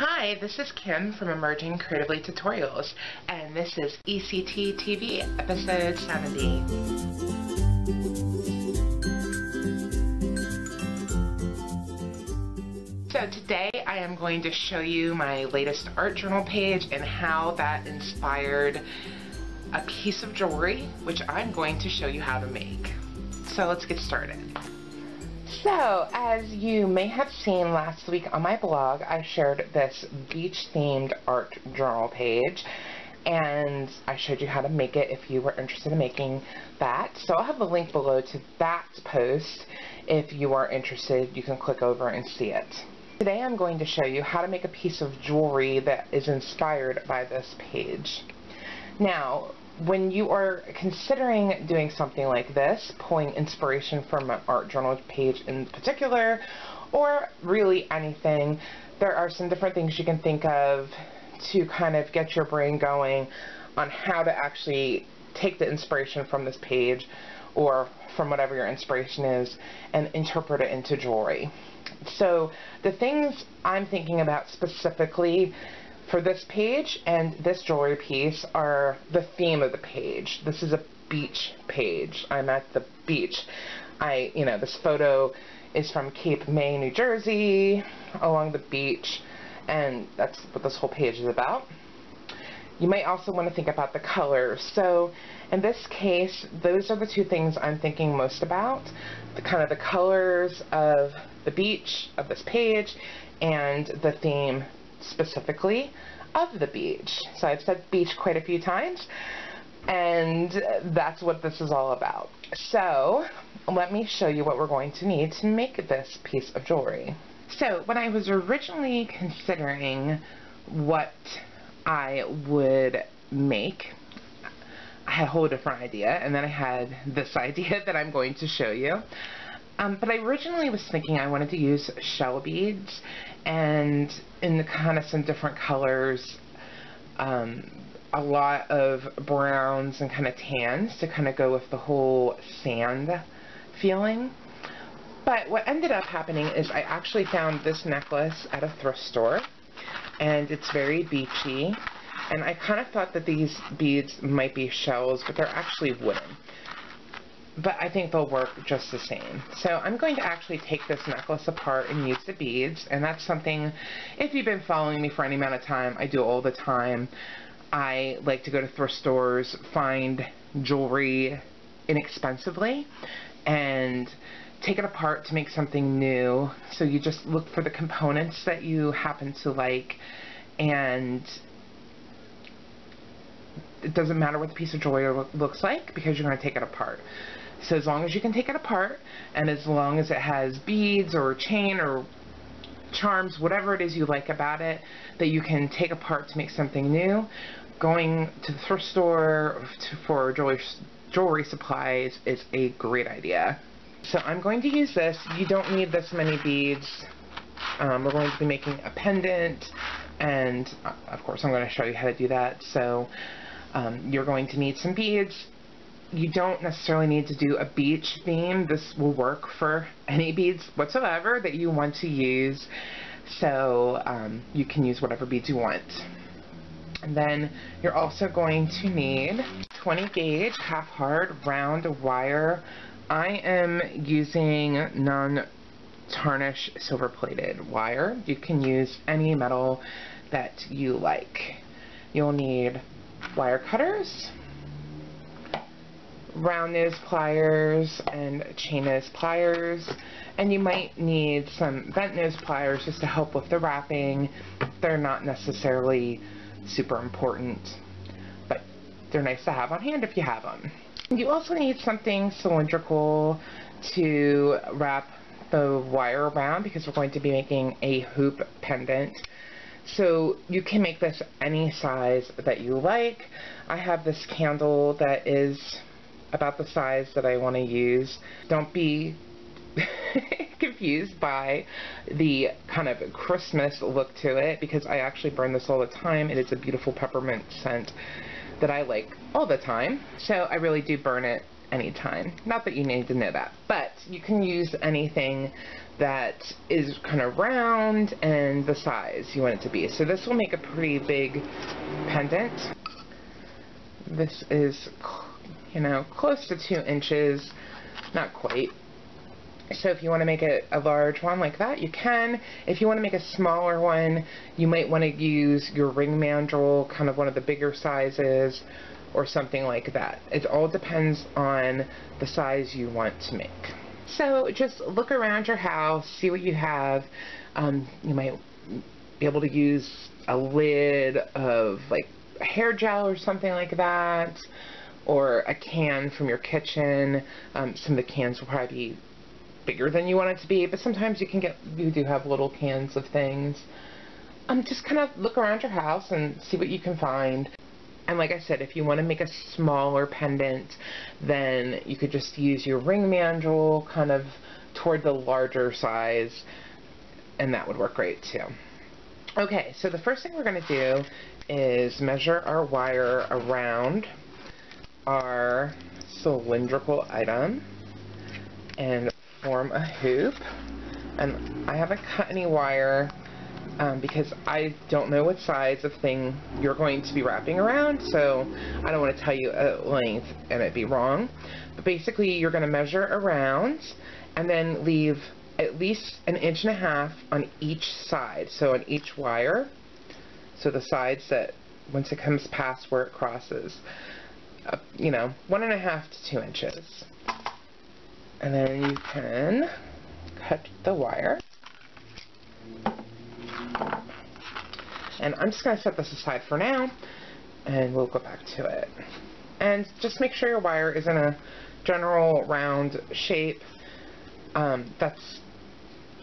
Hi, this is Kim from Emerging Creatively Tutorials, and this is ECT TV, episode 70. So today I am going to show you my latest art journal page and how that inspired a piece of jewelry, which I'm going to show you how to make. So let's get started. So, as you may have seen last week on my blog, I shared this beach-themed art journal page, and I showed you how to make it if you were interested in making that. So I'll have a link below to that post. If you are interested, you can click over and see it. Today I'm going to show you how to make a piece of jewelry that is inspired by this page. Now, when you are considering doing something like this, pulling inspiration from an art journal page in particular, or really anything, there are some different things you can think of to kind of get your brain going on how to actually take the inspiration from this page or from whatever your inspiration is and interpret it into jewelry. So the things I'm thinking about specifically for this page and this jewelry piece are the theme of the page. This is a beach page. I'm at the beach. I, you know, this photo is from Cape May, New Jersey, along the beach, and that's what this whole page is about. You might also want to think about the colors. So in this case, those are the two things I'm thinking most about. The kind of the colors of the beach of this page and the theme specifically of the beach. So I've said beach quite a few times and that's what this is all about. So let me show you what we're going to need to make this piece of jewelry. So when I was originally considering what I would make, I had a whole different idea and then I had this idea that I'm going to show you. Um, but I originally was thinking I wanted to use shell beads and in the kind of some different colors, um, a lot of browns and kind of tans to kind of go with the whole sand feeling. But what ended up happening is I actually found this necklace at a thrift store and it's very beachy and I kind of thought that these beads might be shells but they're actually wooden but I think they'll work just the same. So I'm going to actually take this necklace apart and use the beads, and that's something, if you've been following me for any amount of time, I do all the time. I like to go to thrift stores, find jewelry inexpensively, and take it apart to make something new. So you just look for the components that you happen to like, and it doesn't matter what the piece of jewelry looks like because you're going to take it apart. So as long as you can take it apart, and as long as it has beads or chain or charms, whatever it is you like about it, that you can take apart to make something new, going to the thrift store to, for jewelry, jewelry supplies is a great idea. So I'm going to use this. You don't need this many beads. Um, we're going to be making a pendant, and uh, of course I'm going to show you how to do that. So um, you're going to need some beads, you don't necessarily need to do a beach theme. This will work for any beads whatsoever that you want to use. So um, you can use whatever beads you want. And then you're also going to need 20 gauge half hard round wire. I am using non-tarnish silver plated wire. You can use any metal that you like. You'll need wire cutters, round nose pliers and chain nose pliers and you might need some bent nose pliers just to help with the wrapping. They're not necessarily super important, but they're nice to have on hand if you have them. You also need something cylindrical to wrap the wire around because we're going to be making a hoop pendant. So you can make this any size that you like. I have this candle that is about the size that I want to use. Don't be confused by the kind of Christmas look to it because I actually burn this all the time. It is a beautiful peppermint scent that I like all the time. So I really do burn it anytime. Not that you need to know that, but you can use anything that is kind of round and the size you want it to be. So this will make a pretty big pendant. This is, you know, close to two inches, not quite. So if you want to make it a large one like that, you can. If you want to make a smaller one, you might want to use your ring mandrel, kind of one of the bigger sizes, or something like that. It all depends on the size you want to make. So just look around your house, see what you have. Um, you might be able to use a lid of like hair gel or something like that, or a can from your kitchen. Um, some of the cans will probably be bigger than you want it to be, but sometimes you can get, you do have little cans of things. Um, just kind of look around your house and see what you can find. And like I said, if you want to make a smaller pendant, then you could just use your ring mandrel kind of toward the larger size, and that would work great too. Okay, so the first thing we're going to do is measure our wire around our cylindrical item and form a hoop. And I haven't cut any wire um, because I don't know what size of thing you're going to be wrapping around, so I don't want to tell you a length and it'd be wrong. But basically, you're going to measure around and then leave at least an inch and a half on each side, so on each wire, so the sides that once it comes past where it crosses, you know, one and a half to two inches. And then you can cut the wire. And I'm just going to set this aside for now, and we'll go back to it. And just make sure your wire is in a general round shape. Um, that's,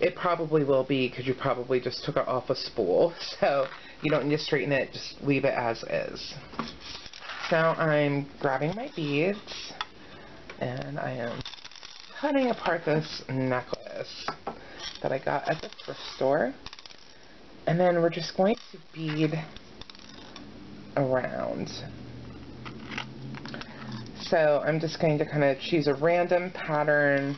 it probably will be because you probably just took it off a spool. So you don't need to straighten it, just leave it as is. So I'm grabbing my beads, and I am cutting apart this necklace that I got at the thrift store. And then we're just going to bead around. So I'm just going to kind of choose a random pattern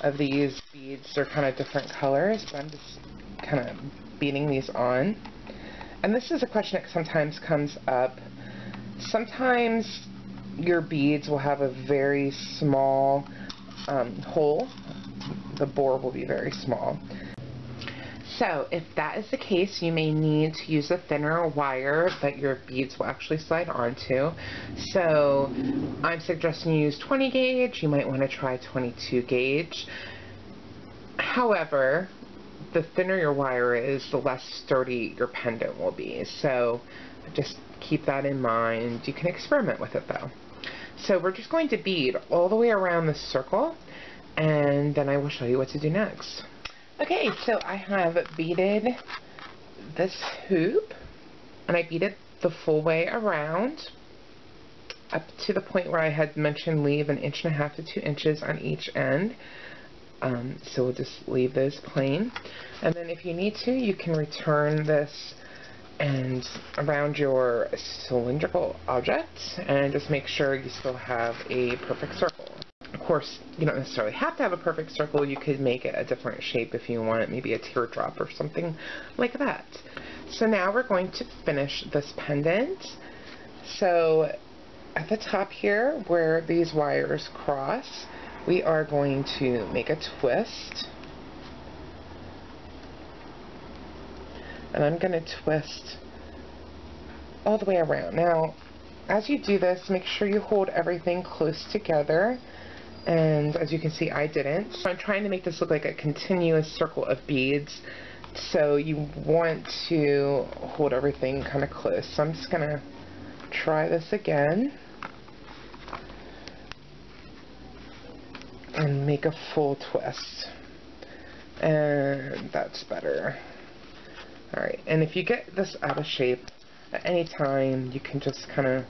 of these beads. They're kind of different colors, but I'm just kind of beading these on. And this is a question that sometimes comes up. Sometimes your beads will have a very small um, hole. The bore will be very small. So if that is the case, you may need to use a thinner wire that your beads will actually slide onto. So I'm suggesting you use 20 gauge. You might want to try 22 gauge. However, the thinner your wire is, the less sturdy your pendant will be. So just keep that in mind. You can experiment with it though. So we're just going to bead all the way around the circle and then I will show you what to do next. Okay, so I have beaded this hoop, and I beaded the full way around up to the point where I had mentioned leave an inch and a half to two inches on each end. Um, so we'll just leave those plain. And then if you need to, you can return this and around your cylindrical object and just make sure you still have a perfect circle Of course, you don't necessarily have to have a perfect circle. You could make it a different shape if you want, maybe a teardrop or something like that. So now we're going to finish this pendant. So at the top here, where these wires cross, we are going to make a twist. And I'm going to twist all the way around. Now, as you do this, make sure you hold everything close together and as you can see I didn't. So I'm trying to make this look like a continuous circle of beads so you want to hold everything kind of close. So I'm just going to try this again and make a full twist and that's better. Alright, and if you get this out of shape at any time, you can just kind of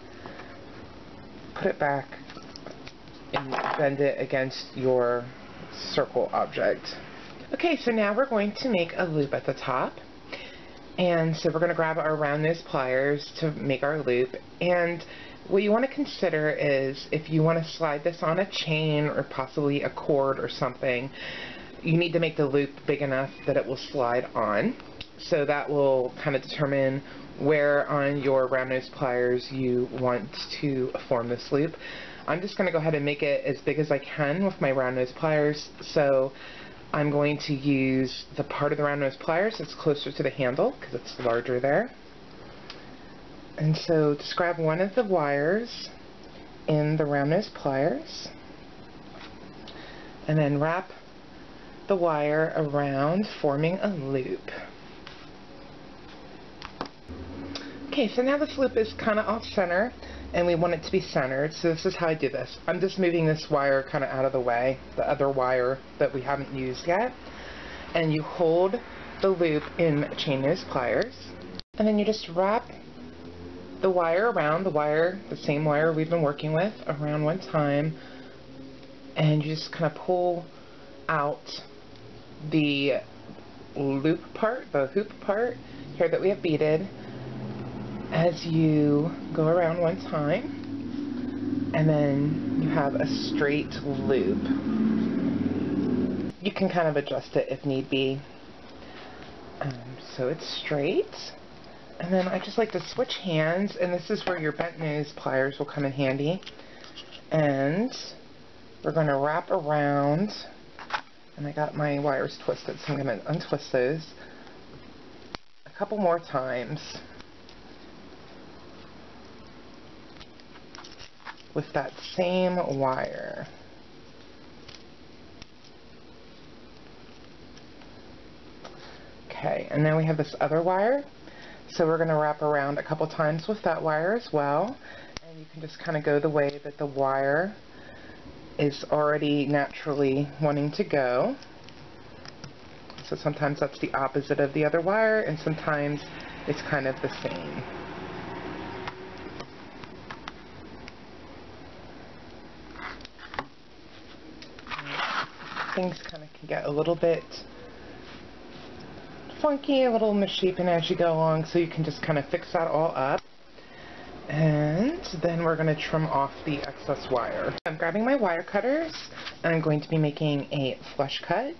put it back and bend it against your circle object. Okay, so now we're going to make a loop at the top. And so we're going to grab our round nose pliers to make our loop. And what you want to consider is if you want to slide this on a chain or possibly a cord or something, you need to make the loop big enough that it will slide on. So that will kind of determine where on your round nose pliers you want to form this loop. I'm just going to go ahead and make it as big as I can with my round nose pliers. So I'm going to use the part of the round nose pliers that's closer to the handle because it's larger there. And so just grab one of the wires in the round nose pliers and then wrap the wire around forming a loop. Okay, so now this loop is kind of off center and we want it to be centered. So this is how I do this. I'm just moving this wire kind of out of the way, the other wire that we haven't used yet. And you hold the loop in chain nose pliers. And then you just wrap the wire around, the wire, the same wire we've been working with, around one time. And you just kind of pull out the loop part, the hoop part here that we have beaded as you go around one time and then you have a straight loop. You can kind of adjust it if need be. Um, so it's straight. And then I just like to switch hands and this is where your bent nose pliers will come in handy. And we're going to wrap around and I got my wires twisted so I'm going to untwist those a couple more times. With that same wire. Okay, and then we have this other wire. So we're going to wrap around a couple times with that wire as well. And you can just kind of go the way that the wire is already naturally wanting to go. So sometimes that's the opposite of the other wire, and sometimes it's kind of the same. Things kind of can get a little bit funky, a little misshapen as you go along, so you can just kind of fix that all up. And then we're going to trim off the excess wire. I'm grabbing my wire cutters, and I'm going to be making a flush cut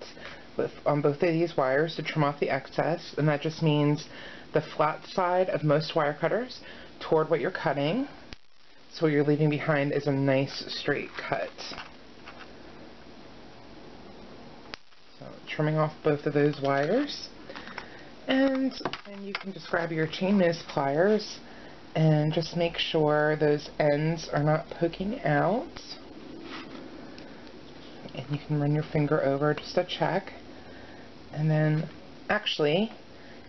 with, on both of these wires to trim off the excess, and that just means the flat side of most wire cutters toward what you're cutting. So what you're leaving behind is a nice straight cut. Trimming off both of those wires. And then you can just grab your chain nose pliers and just make sure those ends are not poking out. And you can run your finger over just to check. And then actually,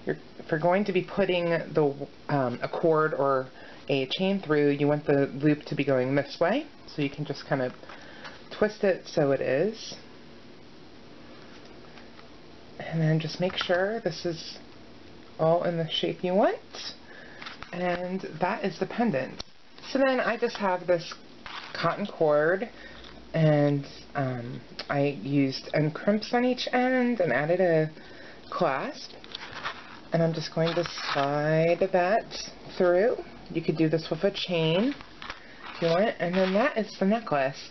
you're, if you're going to be putting the um, a cord or a chain through, you want the loop to be going this way. So you can just kind of twist it so it is and then just make sure this is all in the shape you want. And that is the pendant. So then I just have this cotton cord and um, I used end crimps on each end and added a clasp. And I'm just going to slide that through. You could do this with a chain if you want. And then that is the necklace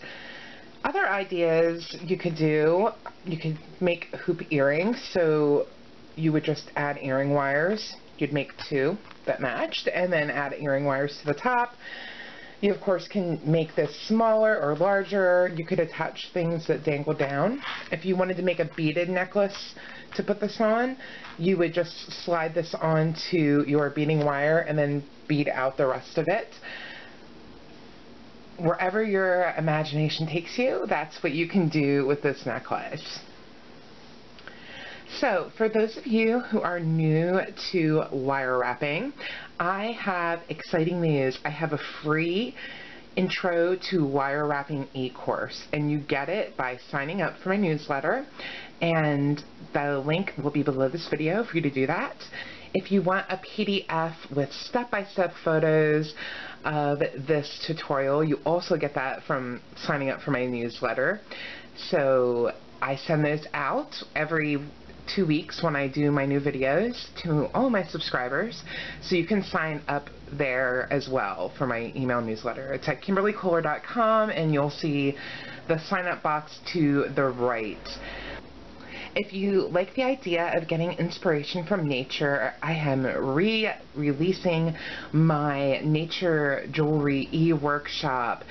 other ideas you could do, you could make hoop earrings. So you would just add earring wires. You'd make two that matched and then add earring wires to the top. You of course can make this smaller or larger. You could attach things that dangle down. If you wanted to make a beaded necklace to put this on, you would just slide this onto your beading wire and then bead out the rest of it wherever your imagination takes you, that's what you can do with this necklace. So, for those of you who are new to wire wrapping, I have exciting news. I have a free intro to wire wrapping e-course and you get it by signing up for my newsletter and the link will be below this video for you to do that. If you want a PDF with step-by-step -step photos of this tutorial, you also get that from signing up for my newsletter. So I send those out every two weeks when I do my new videos to all my subscribers. So you can sign up there as well for my email newsletter. It's at KimberlieKohler.com and you'll see the sign up box to the right. If you like the idea of getting inspiration from nature, I am re-releasing my nature jewelry e-workshop.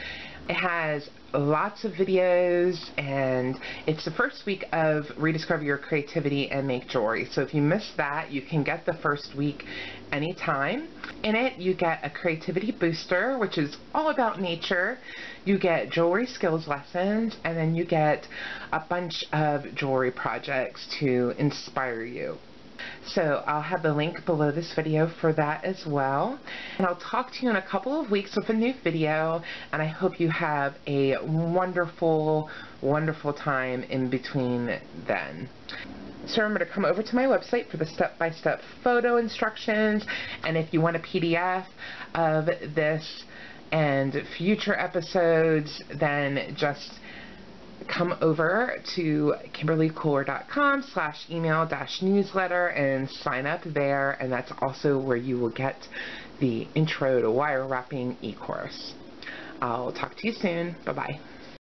It has lots of videos and it's the first week of rediscover your creativity and make jewelry so if you missed that you can get the first week anytime. In it you get a creativity booster which is all about nature. You get jewelry skills lessons and then you get a bunch of jewelry projects to inspire you so I'll have the link below this video for that as well. And I'll talk to you in a couple of weeks with a new video. And I hope you have a wonderful, wonderful time in between then. So remember to come over to my website for the step-by-step -step photo instructions. And if you want a PDF of this and future episodes, then just come over to kimberliekohler.com slash email dash newsletter and sign up there and that's also where you will get the intro to wire wrapping e-course. I'll talk to you soon. Bye-bye.